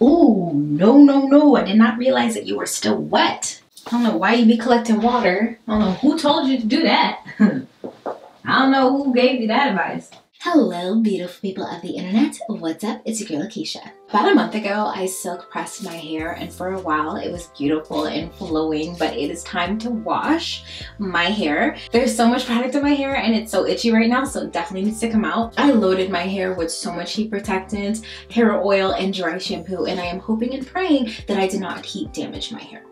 Oh, no, no, no. I did not realize that you were still wet. I don't know why you be collecting water. I don't know who told you to do that. I don't know who gave you that advice. Hello, beautiful people of the internet. What's up? It's your girl Lakisha. About a month ago, I silk pressed my hair, and for a while it was beautiful and flowing, but it is time to wash my hair. There's so much product in my hair, and it's so itchy right now, so it definitely needs to come out. I loaded my hair with so much heat protectant, hair oil, and dry shampoo, and I am hoping and praying that I did not heat damage my hair.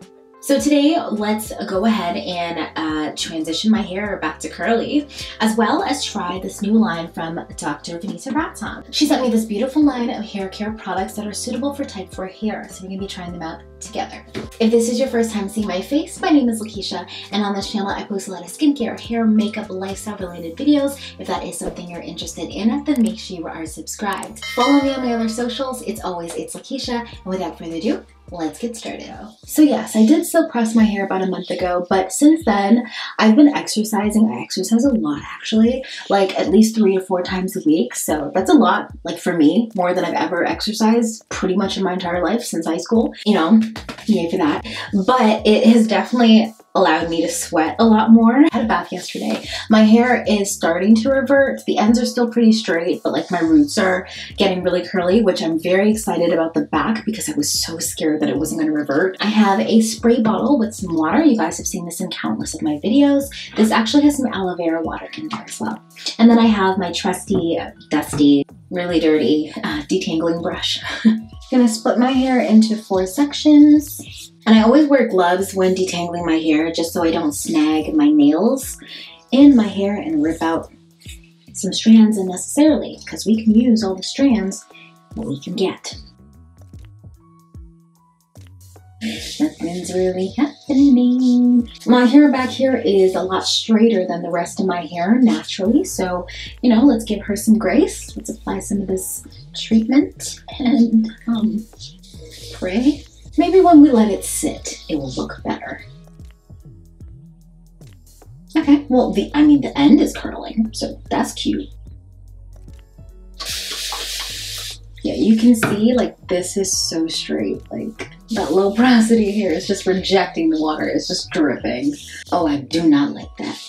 So today, let's go ahead and uh, transition my hair back to curly, as well as try this new line from Dr. Vanita Rattan. She sent me this beautiful line of hair care products that are suitable for type 4 hair, so we're gonna be trying them out together. If this is your first time seeing my face, my name is Lakisha, and on this channel I post a lot of skincare, hair, makeup, lifestyle related videos. If that is something you're interested in, then make sure you are subscribed. Follow me on my other socials. It's always It's Lakisha, and without further ado, let's get started. So yes, I did silk press my hair about a month ago, but since then I've been exercising. I exercise a lot actually, like at least three or four times a week. So that's a lot, like for me, more than I've ever exercised pretty much in my entire life since high school. You know, yay for that. But it has definitely allowed me to sweat a lot more. I had a bath yesterday. My hair is starting to revert. The ends are still pretty straight, but like my roots are getting really curly, which I'm very excited about the back because I was so scared that it wasn't gonna revert. I have a spray bottle with some water. You guys have seen this in countless of my videos. This actually has some aloe vera water in there as well. And then I have my trusty, dusty, really dirty uh, detangling brush. gonna split my hair into four sections. And I always wear gloves when detangling my hair just so I don't snag my nails in my hair and rip out some strands unnecessarily because we can use all the strands that we can get. Nothing's really happening. My hair back here is a lot straighter than the rest of my hair naturally. So, you know, let's give her some grace. Let's apply some of this treatment and um, pray Maybe when we let it sit, it will look better. Okay, well, the I mean, the end is curling, so that's cute. Yeah, you can see, like, this is so straight. Like, that low porosity here is just rejecting the water. It's just dripping. Oh, I do not like that.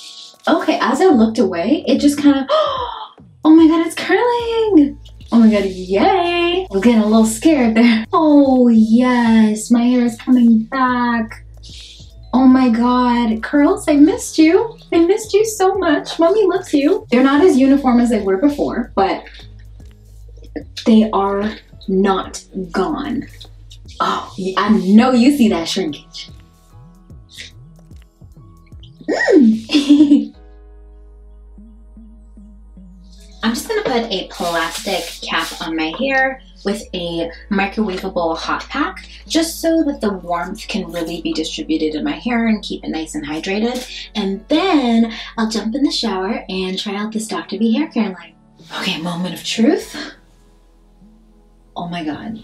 Okay, as I looked away, it just kind of, oh my god, it's curling! Oh my god, yay! I was getting a little scared there. Oh yes, my hair is coming back. Oh my god, curls, I missed you. I missed you so much. Mommy loves you. They're not as uniform as they were before, but they are not gone. Oh, I know you see that shrinkage. Mm. I'm just gonna put a plastic cap on my hair with a microwavable hot pack just so that the warmth can really be distributed in my hair and keep it nice and hydrated. And then I'll jump in the shower and try out this Dr. V hair care line. Okay, moment of truth. Oh my god.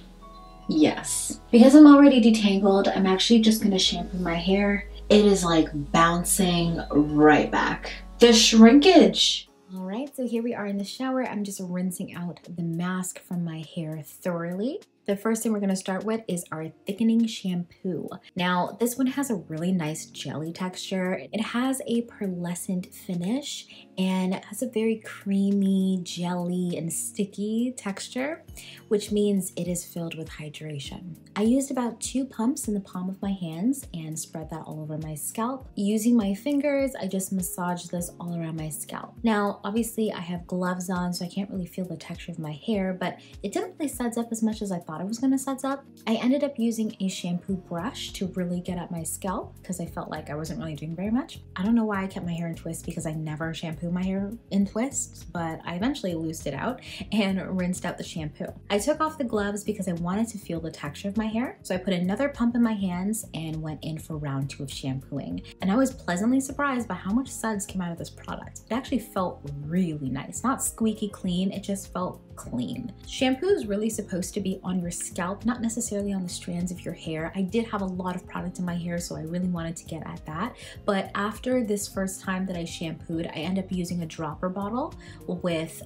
Yes. Because I'm already detangled, I'm actually just gonna shampoo my hair. It is like bouncing right back. The shrinkage all right, so here we are in the shower. I'm just rinsing out the mask from my hair thoroughly. The first thing we're gonna start with is our thickening shampoo. Now, this one has a really nice jelly texture. It has a pearlescent finish and has a very creamy, jelly, and sticky texture, which means it is filled with hydration. I used about two pumps in the palm of my hands and spread that all over my scalp. Using my fingers, I just massaged this all around my scalp. Now, obviously I have gloves on, so I can't really feel the texture of my hair, but it didn't really suds up as much as I thought thought I was gonna set up. I ended up using a shampoo brush to really get at my scalp because I felt like I wasn't really doing very much. I don't know why I kept my hair in twists because I never shampoo my hair in twists, but I eventually loosed it out and rinsed out the shampoo. I took off the gloves because I wanted to feel the texture of my hair. So I put another pump in my hands and went in for round two of shampooing. And I was pleasantly surprised by how much suds came out of this product. It actually felt really nice, not squeaky clean, it just felt clean. Shampoo is really supposed to be on your scalp, not necessarily on the strands of your hair. I did have a lot of product in my hair, so I really wanted to get at that. But after this first time that I shampooed, I end up using a dropper bottle with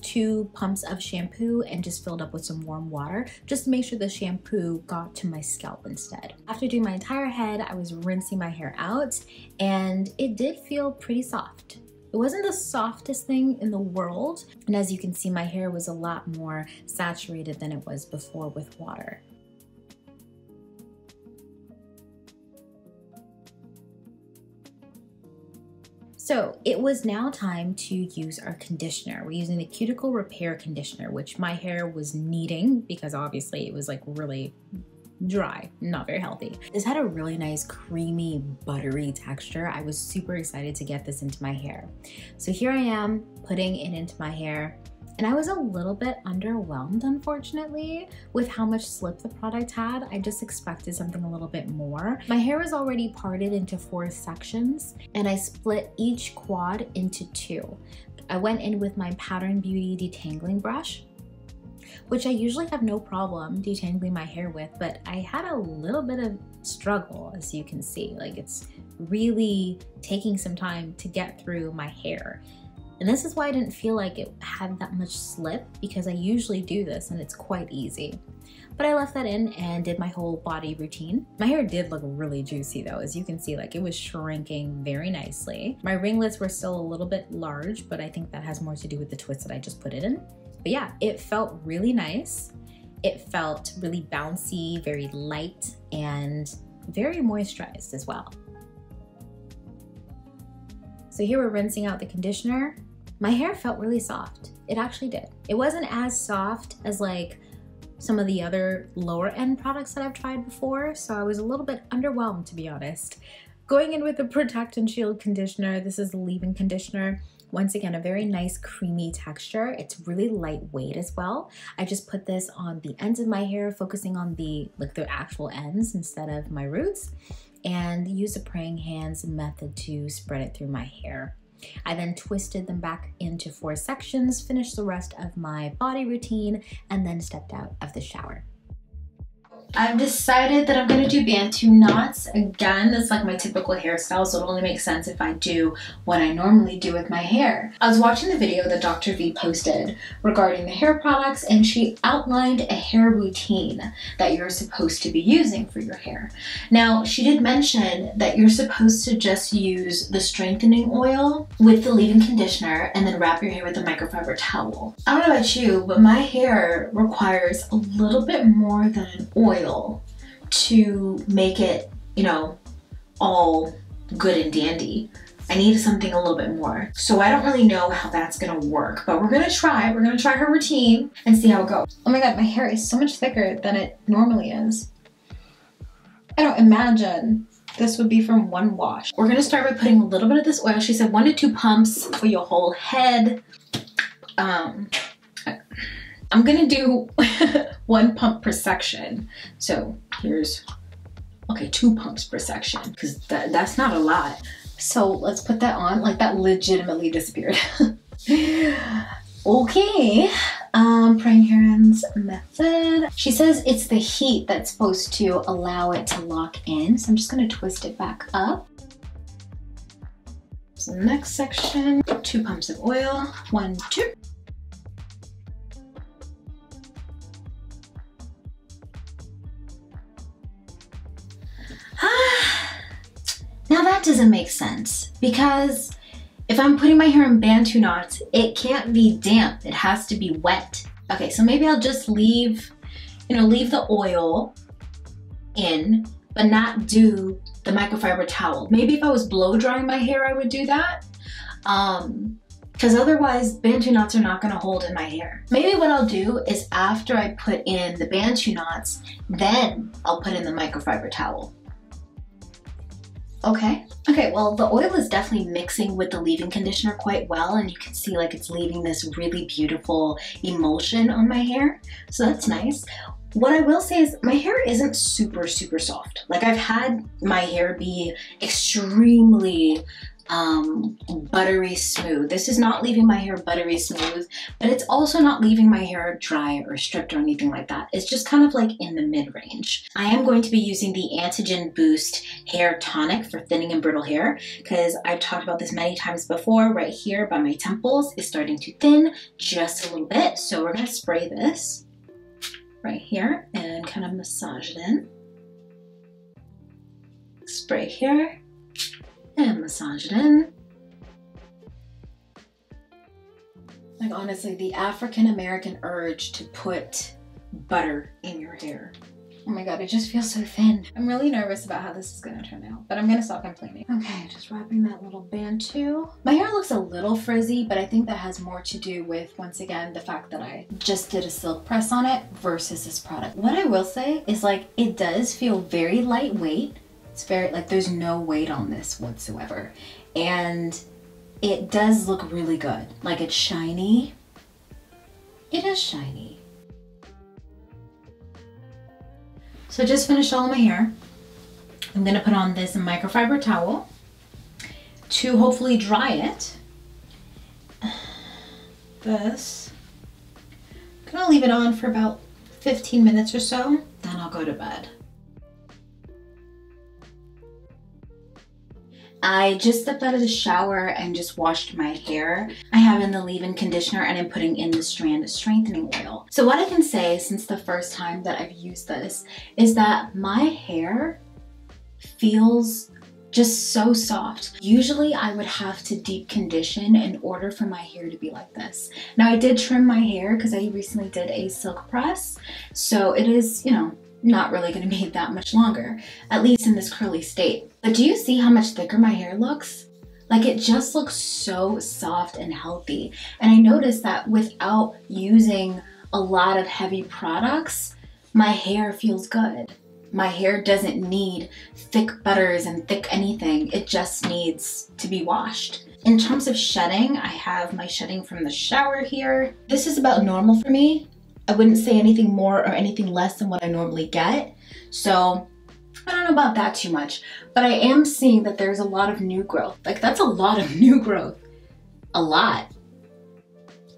two pumps of shampoo and just filled up with some warm water just to make sure the shampoo got to my scalp instead. After doing my entire head, I was rinsing my hair out and it did feel pretty soft. It wasn't the softest thing in the world, and as you can see, my hair was a lot more saturated than it was before with water. So it was now time to use our conditioner. We're using the cuticle repair conditioner, which my hair was needing because obviously it was like really dry, not very healthy. This had a really nice creamy buttery texture. I was super excited to get this into my hair. So here I am putting it into my hair and I was a little bit underwhelmed, unfortunately, with how much slip the product had. I just expected something a little bit more. My hair was already parted into four sections, and I split each quad into two. I went in with my Pattern Beauty detangling brush, which I usually have no problem detangling my hair with, but I had a little bit of struggle, as you can see. Like it's really taking some time to get through my hair. And this is why I didn't feel like it had that much slip because I usually do this and it's quite easy. But I left that in and did my whole body routine. My hair did look really juicy though, as you can see, like it was shrinking very nicely. My ringlets were still a little bit large, but I think that has more to do with the twist that I just put it in. But yeah, it felt really nice. It felt really bouncy, very light, and very moisturized as well. So here we're rinsing out the conditioner my hair felt really soft. It actually did. It wasn't as soft as like some of the other lower end products that I've tried before, so I was a little bit underwhelmed to be honest. Going in with the Protect and Shield conditioner, this is the leave-in conditioner. Once again, a very nice creamy texture. It's really lightweight as well. I just put this on the ends of my hair, focusing on the like the actual ends instead of my roots, and use a praying hands method to spread it through my hair. I then twisted them back into four sections, finished the rest of my body routine, and then stepped out of the shower. I've decided that I'm gonna do Bantu knots. Again, it's like my typical hairstyle, so it only makes sense if I do what I normally do with my hair. I was watching the video that Dr. V posted regarding the hair products, and she outlined a hair routine that you're supposed to be using for your hair. Now, she did mention that you're supposed to just use the strengthening oil with the leave-in conditioner and then wrap your hair with a microfiber towel. I don't know about you, but my hair requires a little bit more than an oil oil to make it, you know, all good and dandy. I need something a little bit more. So I don't really know how that's gonna work, but we're gonna try. We're gonna try her routine and see how it goes. Oh my God, my hair is so much thicker than it normally is. I don't imagine this would be from one wash. We're gonna start by putting a little bit of this oil. She said one to two pumps for your whole head. Um, I'm gonna do one pump per section. So here's, okay, two pumps per section because that, that's not a lot. So let's put that on, like that legitimately disappeared. okay, um, praying hands method. She says it's the heat that's supposed to allow it to lock in. So I'm just gonna twist it back up. So next section, two pumps of oil, one, two. That doesn't make sense because if I'm putting my hair in Bantu knots, it can't be damp. It has to be wet. Okay, so maybe I'll just leave, you know, leave the oil in, but not do the microfiber towel. Maybe if I was blow drying my hair, I would do that. Um, because otherwise Bantu knots are not gonna hold in my hair. Maybe what I'll do is after I put in the Bantu knots, then I'll put in the microfiber towel. Okay. Okay, well, the oil is definitely mixing with the leave-in conditioner quite well, and you can see like it's leaving this really beautiful emulsion on my hair. So that's nice. What I will say is my hair isn't super, super soft. Like I've had my hair be extremely um, buttery smooth. This is not leaving my hair buttery smooth, but it's also not leaving my hair dry or stripped or anything like that. It's just kind of like in the mid-range. I am going to be using the Anagen Boost Hair Tonic for thinning and brittle hair because I've talked about this many times before. Right here by my temples is starting to thin just a little bit. So we're gonna spray this right here and kind of massage it in. Spray here and massage it in. Like honestly, the African American urge to put butter in your hair. Oh my god, it just feels so thin. I'm really nervous about how this is gonna turn out, but I'm gonna stop complaining. Okay, just wrapping that little Bantu. My hair looks a little frizzy, but I think that has more to do with, once again, the fact that I just did a silk press on it versus this product. What I will say is like, it does feel very lightweight. It's very, like there's no weight on this whatsoever. And it does look really good. Like it's shiny. It is shiny. So I just finished all my hair. I'm gonna put on this microfiber towel to hopefully dry it. This. I'm gonna leave it on for about 15 minutes or so, then I'll go to bed. I just stepped out of the shower and just washed my hair. I have in the leave-in conditioner and I'm putting in the strand strengthening oil. So what I can say since the first time that I've used this is that my hair feels just so soft. Usually I would have to deep condition in order for my hair to be like this. Now I did trim my hair because I recently did a silk press. So it is, you know, not really gonna be that much longer, at least in this curly state. But do you see how much thicker my hair looks? Like it just looks so soft and healthy. And I noticed that without using a lot of heavy products, my hair feels good. My hair doesn't need thick butters and thick anything. It just needs to be washed. In terms of shedding, I have my shedding from the shower here. This is about normal for me. I wouldn't say anything more or anything less than what I normally get. So I don't know about that too much, but I am seeing that there's a lot of new growth. Like that's a lot of new growth. A lot.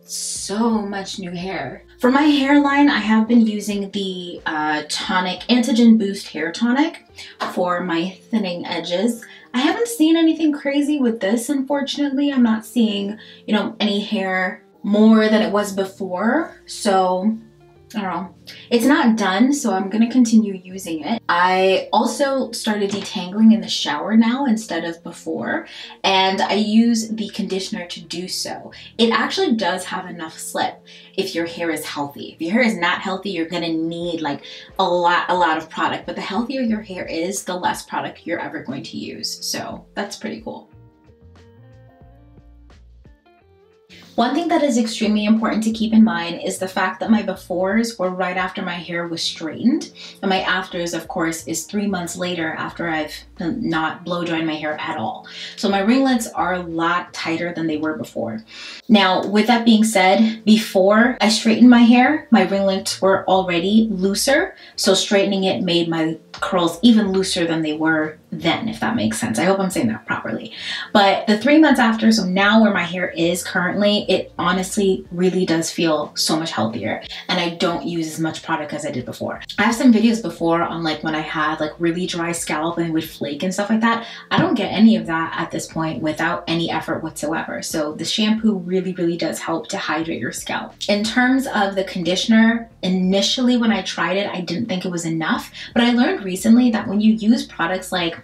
So much new hair. For my hairline, I have been using the uh, Tonic Anagen Boost Hair Tonic for my thinning edges. I haven't seen anything crazy with this, unfortunately. I'm not seeing, you know, any hair more than it was before. So I don't know. It's not done, so I'm gonna continue using it. I also started detangling in the shower now instead of before, and I use the conditioner to do so. It actually does have enough slip if your hair is healthy. If your hair is not healthy, you're gonna need like a lot, a lot of product, but the healthier your hair is, the less product you're ever going to use. So that's pretty cool. One thing that is extremely important to keep in mind is the fact that my befores were right after my hair was straightened. And my afters, of course, is three months later after I've not blow dried my hair at all. So my ringlets are a lot tighter than they were before. Now, with that being said, before I straightened my hair, my ringlets were already looser. So straightening it made my curls even looser than they were then, if that makes sense. I hope I'm saying that properly. But the three months after, so now where my hair is currently, it honestly really does feel so much healthier. And I don't use as much product as I did before. I have some videos before on like when I had like really dry scalp and it would flake and stuff like that. I don't get any of that at this point without any effort whatsoever. So the shampoo really, really does help to hydrate your scalp. In terms of the conditioner, initially when I tried it, I didn't think it was enough, but I learned recently that when you use products like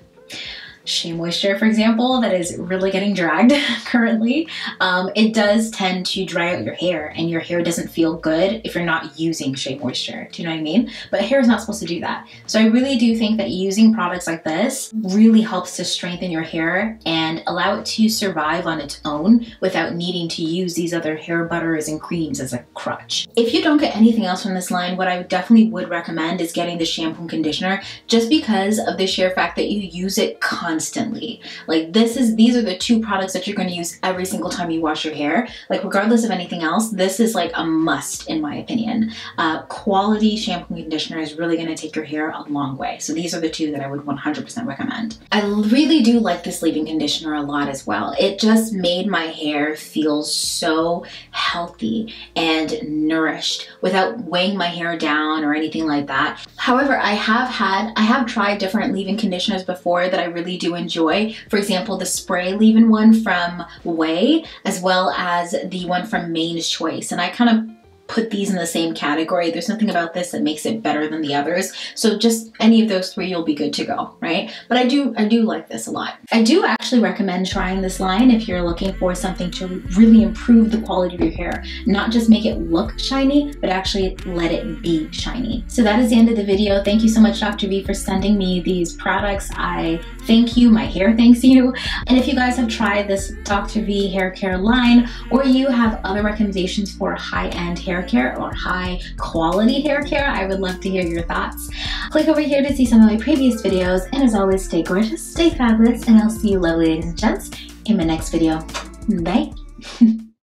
Shea Moisture, for example, that is really getting dragged currently, um, it does tend to dry out your hair and your hair doesn't feel good if you're not using Shea Moisture. Do you know what I mean? But hair is not supposed to do that. So I really do think that using products like this really helps to strengthen your hair and allow it to survive on its own without needing to use these other hair butters and creams as a crutch. If you don't get anything else from this line, what I definitely would recommend is getting the shampoo and conditioner just because of the sheer fact that you use it constantly constantly. Like this is these are the two products that you're going to use every single time you wash your hair. Like regardless of anything else, this is like a must in my opinion. Uh, quality shampoo and conditioner is really going to take your hair a long way. So these are the two that I would 100% recommend. I really do like this leave-in conditioner a lot as well. It just made my hair feel so healthy and nourished without weighing my hair down or anything like that. However, I have had, I have tried different leave-in conditioners before that I really do enjoy. For example, the spray leave-in one from OUAI, as well as the one from Mane's Choice. And I kind of put these in the same category. There's nothing about this that makes it better than the others. So just any of those three, you'll be good to go, right? But I do, I do like this a lot. I do actually recommend trying this line if you're looking for something to really improve the quality of your hair. Not just make it look shiny, but actually let it be shiny. So that is the end of the video. Thank you so much, Dr. V, for sending me these products. I thank you. My hair thanks you. And if you guys have tried this Dr. V hair care line, or you have other recommendations for high-end hair hair care or high quality hair care, I would love to hear your thoughts. Click over here to see some of my previous videos, and as always, stay gorgeous, stay fabulous, and I'll see you lovely ladies and gents in my next video. Bye!